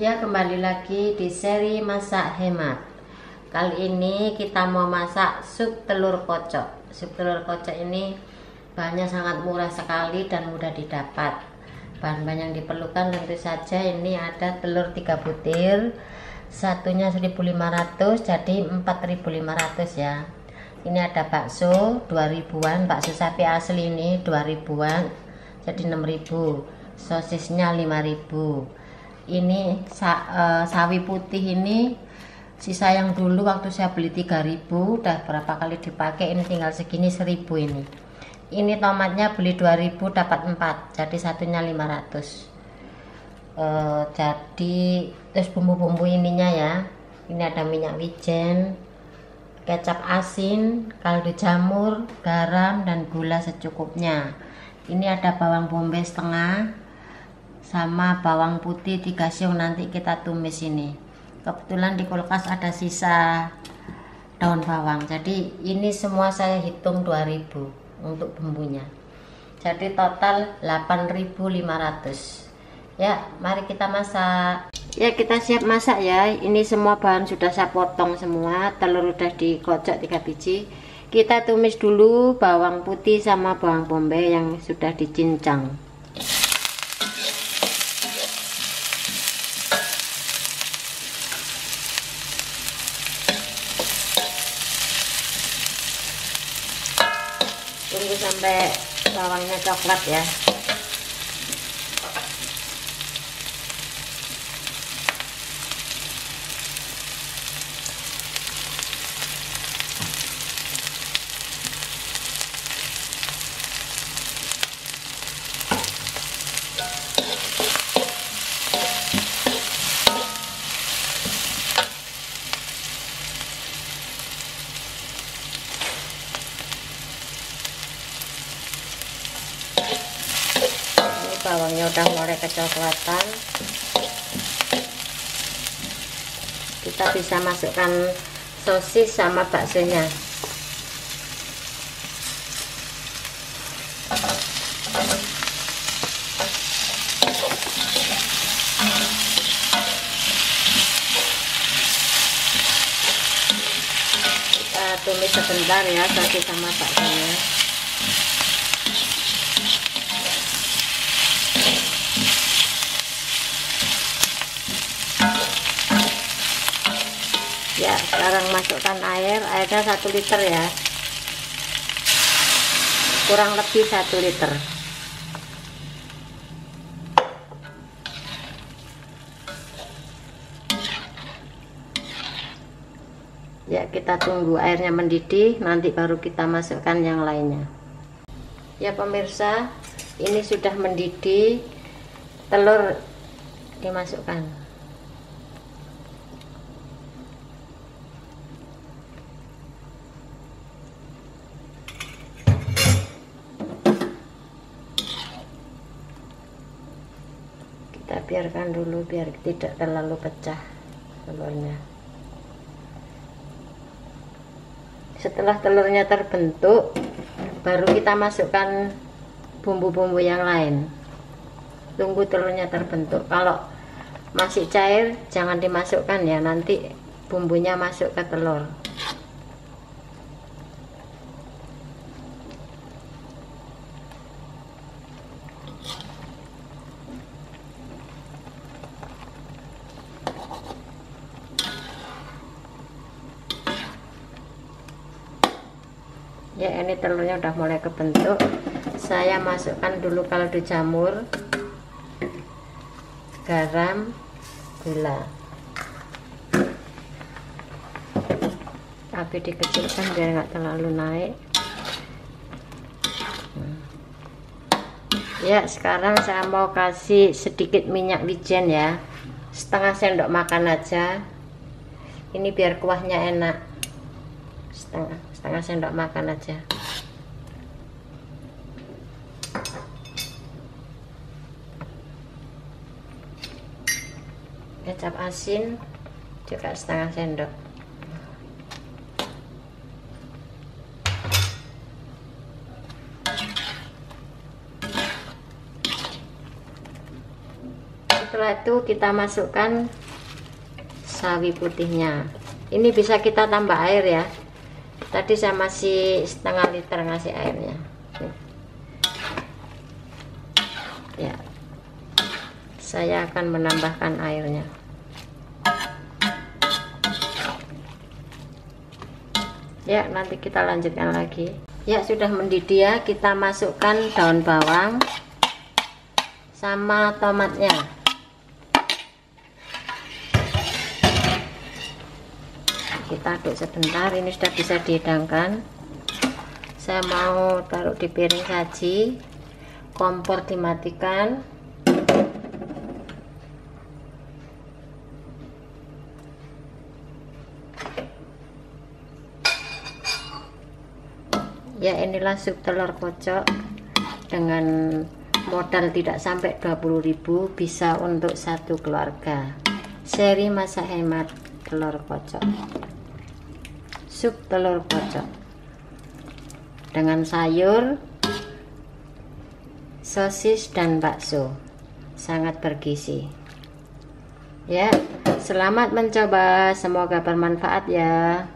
Ya kembali lagi di seri masak hemat. Kali ini kita mau masak sup telur kocok. Sup telur kocok ini bahannya sangat murah sekali dan mudah didapat. Bahan-bahan yang diperlukan tentu saja ini ada telur 3 butir Satunya 1500 jadi 4500 ya. Ini ada bakso 2000an bakso sapi asli ini 2000an jadi 6000 sosisnya 5000 ini sa, uh, sawi putih ini sisa yang dulu waktu saya beli 3000 udah berapa kali dipakai ini tinggal segini 1000 ini. Ini tomatnya beli 2000 dapat 4 jadi satunya 500 uh, eh, jadi terus bumbu-bumbu ininya ya. Ini ada minyak wijen kecap asin kaldu jamur garam dan gula secukupnya. Ini ada bawang bombay setengah sama bawang putih 3 siung nanti kita tumis ini. Kebetulan di kulkas ada sisa daun bawang. Jadi ini semua saya hitung 2000 untuk bumbunya. Jadi total 8500 ya mari kita masak. Ya kita siap masak ya. Ini semua bahan sudah saya potong semua. Telur udah dikocok 3 biji. Kita tumis dulu bawang putih sama bawang bombay yang sudah dicincang tunggu sampai bawangnya coklat ya bawangnya udah mulai kecoklatan. Kita bisa masukkan sosis sama baksonya. Kita tumis sebentar ya sosis sama baksonya ya sekarang masukkan air airnya satu liter ya. Kurang lebih satu liter. Ya kita tunggu airnya mendidih nanti baru kita masukkan yang lainnya. Ya pemirsa ini sudah mendidih telur dimasukkan kita biarkan dulu biar tidak terlalu pecah telurnya. Setelah telurnya terbentuk baru kita masukkan bumbu-bumbu yang lain. Tunggu telurnya terbentuk. Kalau masih cair jangan dimasukkan ya. Nanti bumbunya masuk ke telur ya ini telurnya udah mulai kebentuk. Saya masukkan dulu kaldu jamur. Garam gula. Tapi dikecilkan biar nggak terlalu naik. Ya sekarang saya mau kasih sedikit minyak wijen ya. Setengah sendok makan aja. Ini biar kuahnya enak. Setengah setengah sendok makan aja. Kecap asin juga setengah sendok. Setelah itu kita masukkan sawi putihnya. Ini bisa kita tambah air ya tadi saya masih setengah liter ngasih airnya. Ya. Saya akan menambahkan airnya. Ya nanti kita lanjutkan lagi. Ya sudah mendidih ya. Kita masukkan daun bawang sama tomatnya kita aduk sebentar ini sudah bisa dihidangkan. Saya mau taruh di piring saji kompor dimatikan. Ya inilah sup telur kocok dengan modal tidak sampai 20.000 bisa untuk satu keluarga. Seri masak hemat telur kocok sup telur kocok dengan sayur sosis dan bakso. Sangat bergizi. Ya selamat mencoba. Semoga bermanfaat ya